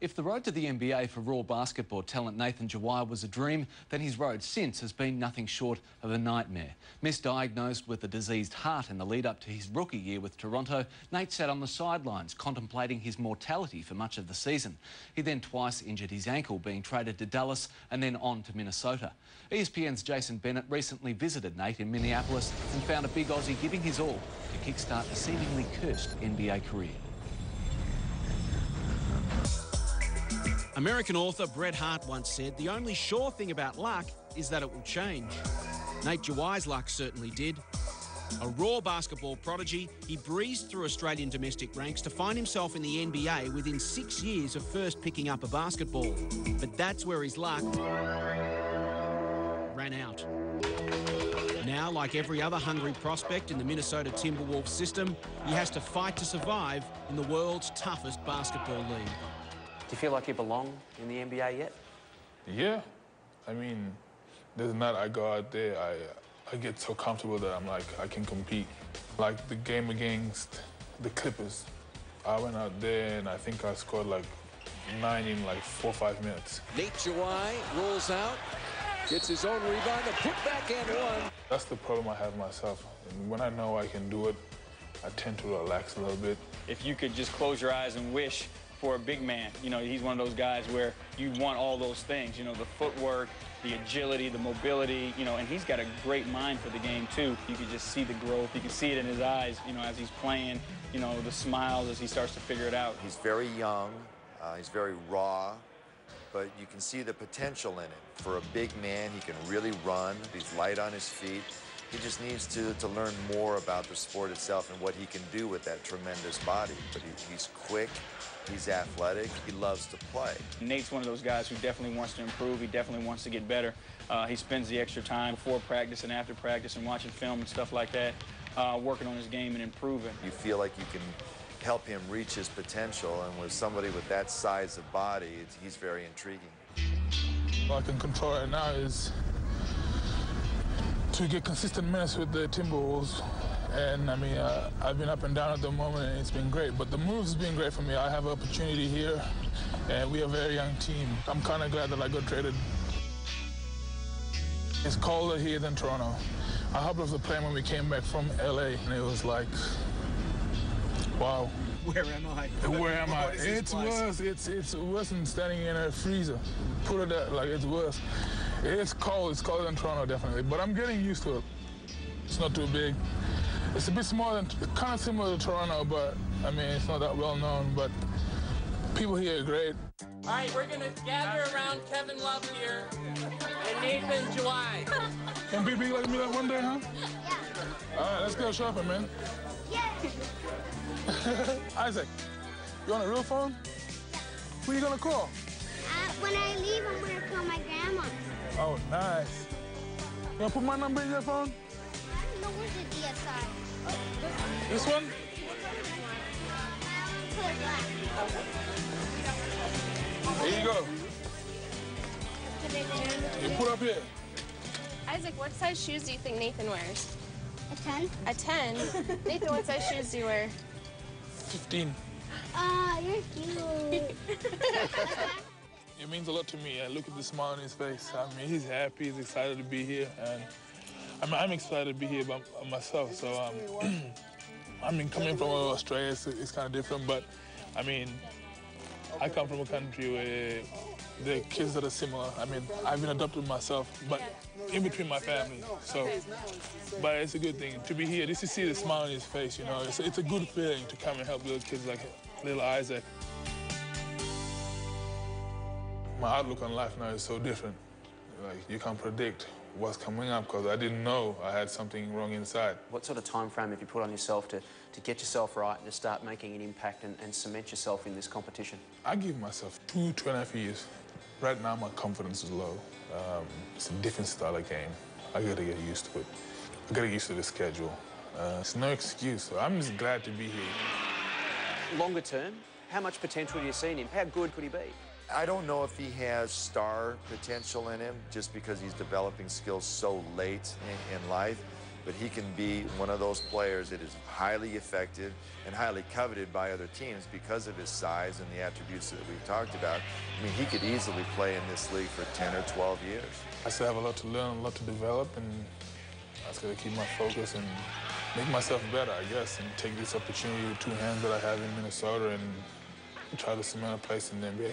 If the road to the NBA for raw basketball talent Nathan Jawai was a dream, then his road since has been nothing short of a nightmare. Misdiagnosed with a diseased heart in the lead up to his rookie year with Toronto, Nate sat on the sidelines contemplating his mortality for much of the season. He then twice injured his ankle, being traded to Dallas and then on to Minnesota. ESPN's Jason Bennett recently visited Nate in Minneapolis and found a big Aussie giving his all to kickstart a seemingly cursed NBA career. American author Bret Harte once said, the only sure thing about luck is that it will change. Nate Jawai's luck certainly did. A raw basketball prodigy, he breezed through Australian domestic ranks to find himself in the NBA within six years of first picking up a basketball. But that's where his luck ran out. Now, like every other hungry prospect in the Minnesota Timberwolves system, he has to fight to survive in the world's toughest basketball league. Do you feel like you belong in the NBA yet? Yeah. I mean, there's not I go out there, I, I get so comfortable that I'm like, I can compete. Like the game against the Clippers, I went out there and I think I scored like nine in like four or five minutes. Nate Jawai rolls out, gets his own rebound, a put back and one. That's the problem I have myself. And when I know I can do it, I tend to relax a little bit. If you could just close your eyes and wish for a big man. You know, he's one of those guys where you want all those things, you know, the footwork, the agility, the mobility, you know, and he's got a great mind for the game too. You can just see the growth. You can see it in his eyes, you know, as he's playing, you know, the smiles as he starts to figure it out. He's very young. Uh, he's very raw, but you can see the potential in him. For a big man, he can really run. He's light on his feet. He just needs to, to learn more about the sport itself and what he can do with that tremendous body. But he, he's quick, he's athletic, he loves to play. Nate's one of those guys who definitely wants to improve. He definitely wants to get better. Uh, he spends the extra time before practice and after practice and watching film and stuff like that, uh, working on his game and improving. You feel like you can help him reach his potential, and with somebody with that size of body, he's very intriguing. All I can control right now is to get consistent minutes with the Timberwolves. And I mean, uh, I've been up and down at the moment, and it's been great. But the move's been great for me. I have an opportunity here, and we are a very young team. I'm kind of glad that I got traded. It's colder here than Toronto. I hopped off the plane when we came back from LA, and it was like, wow. Where am I? Where am I? What is this It's place? worse. It's it's worse than standing in a freezer. Put it that like it's worse. It's cold. It's colder than Toronto definitely, but I'm getting used to it. It's not too big. It's a bit smaller than kind of similar to Toronto, but I mean it's not that well known. But people here are great. All right, we're gonna gather around Kevin Love here and Nathan Jawai. Can be big like me that one day, huh? Yeah. All right, let's go shopping, man. Isaac, you on a real phone? Who are you gonna call? Uh, when I leave, I'm gonna call my grandma. Oh, nice. You gonna put my number in your phone? I don't know where's the DSI. This one? Put. Here you go. You put up here. Isaac, what size shoes do you think Nathan wears? A 10? A 10? Nathan, what size shoes do you wear? 15. Ah, you're cute. It means a lot to me. I look at the smile on his face. I mean, he's happy, he's excited to be here, and I'm, I'm excited to be here by myself. So, um, I mean, coming from Australia, it's, it's kind of different, but I mean, I come from a country where the kids that are similar. I mean, I've been adopted myself, but in between my family. So, but it's a good thing to be here. Just to see the smile on his face, you know, it's, it's a good feeling to come and help little kids like little Isaac. My outlook on life now is so different. Like, you can't predict what's coming up because I didn't know I had something wrong inside. What sort of time frame have you put on yourself to, to get yourself right and to start making an impact and, and cement yourself in this competition? I give myself two, two and a half years. Right now, my confidence is low. Um, it's a different style of game. I gotta get used to it. I gotta get used to the schedule. Uh, it's no excuse. So I'm just glad to be here. Longer term, how much potential do you see in him? How good could he be? I don't know if he has star potential in him just because he's developing skills so late in, in life. but he can be one of those players that is highly effective and highly coveted by other teams because of his size and the attributes that we've talked about. I mean, he could easily play in this league for 10 or 12 years. I still have a lot to learn, a lot to develop, and I just got to keep my focus and make myself better, I guess, and take this opportunity with two hands that I have in Minnesota and try to cement a place in the NBA.